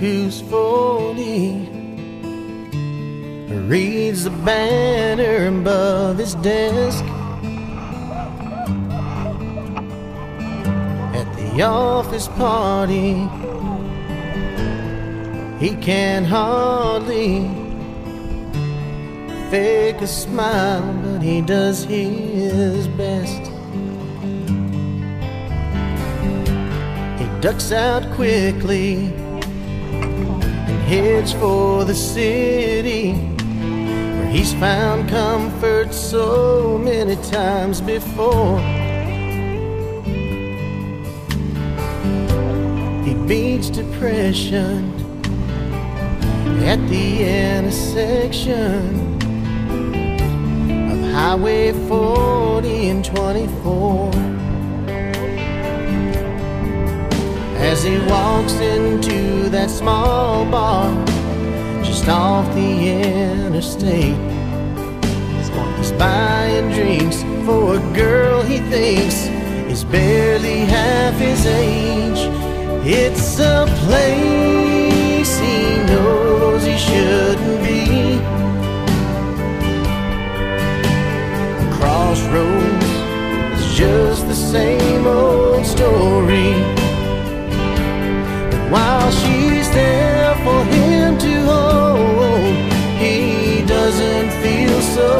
who's 40 reads the banner above his desk at the office party. He can hardly fake a smile, but he does his best. He ducks out quickly heads for the city where he's found comfort so many times before. He beats depression at the intersection of Highway 40 and 24. As he walks into that small bar just off the interstate, he's buying drinks for a girl he thinks is barely half his age. It's a place he knows he shouldn't be. Crossroads is just the same old while she's there for him to hold, he doesn't feel so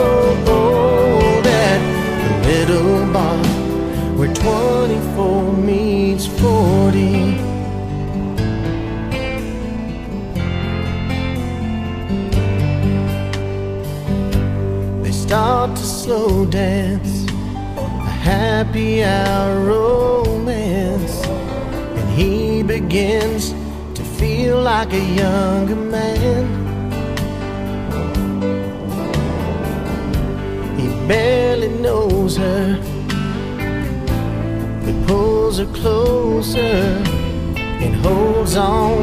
old. At the little bar where 24 meets 40. They start to slow dance, a happy hour romance, and he begins feel like a younger man. He barely knows her, He pulls her closer and holds on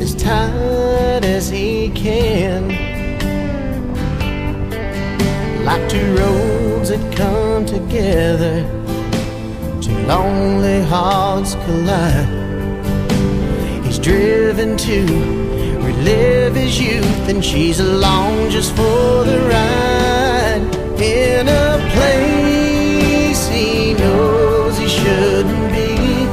as tight as he can like two roads that come together. Two lonely hearts collide. Driven to relive his youth, and she's along just for the ride. In a place he knows he shouldn't be.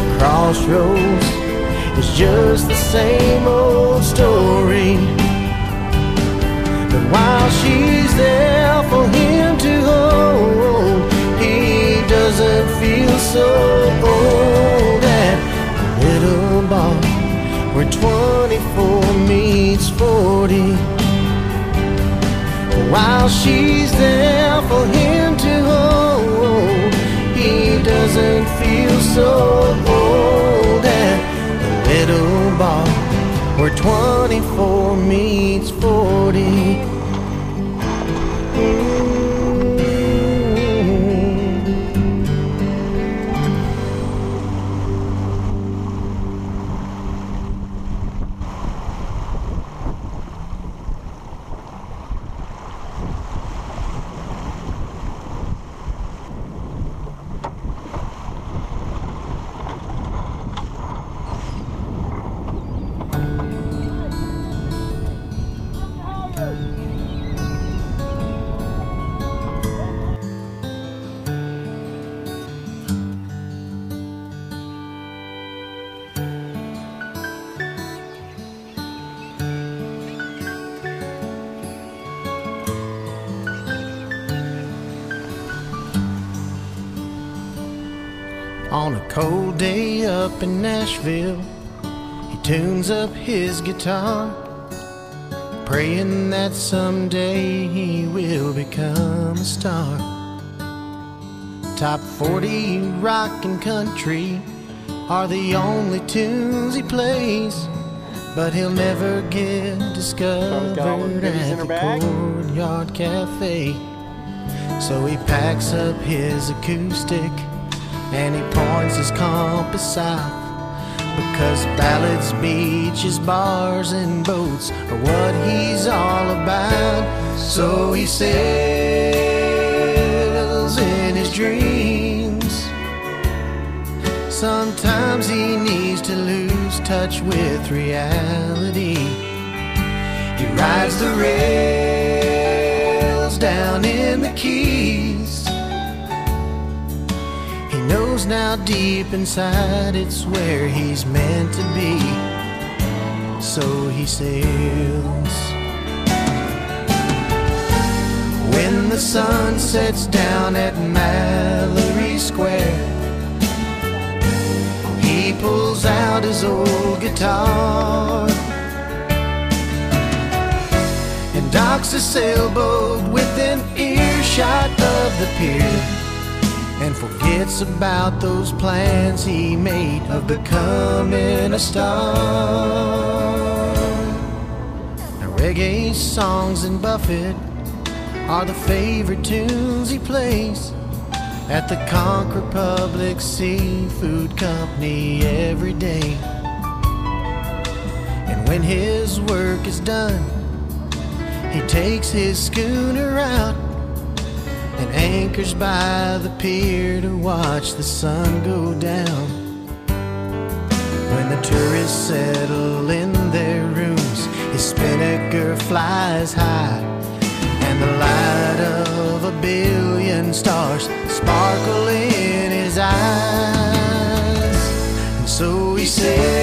A crossroads is just the same old story. But while she's there so old at little bar where 24 meets 40. While she's there for him to hold, he doesn't feel so old at the little bar where 24 meets 40. On a cold day up in Nashville, he tunes up his guitar, praying that someday he will become a star. Top 40 rock and country are the only tunes he plays, but he'll never get discovered at the Courtyard Cafe. So he packs up his acoustic and he points his compass south because ballads, beaches, bars, and boats are what he's all about. So he sails in his dreams Sometimes he needs to lose touch with reality. He rides the rails Now deep inside it's where he's meant to be. So he sails. When the sun sets down at Mallory Square, he pulls out his old guitar and docks a sailboat within earshot of the pier and forgets about those plans he made of becoming a star. Now, reggae songs and Buffett are the favorite tunes he plays at the Conch Republic Seafood Company every day. And when his work is done, he takes his schooner out and anchors by the pier to watch the sun go down. When the tourists settle in their rooms, his spinnaker flies high and the light of a billion stars sparkle in his eyes. And so he sails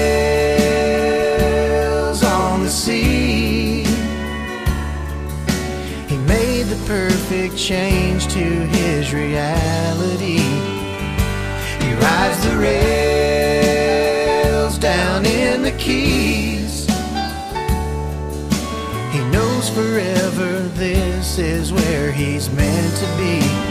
change to his reality. He rides the rails down in the Keys. He knows forever this is where he's meant to be.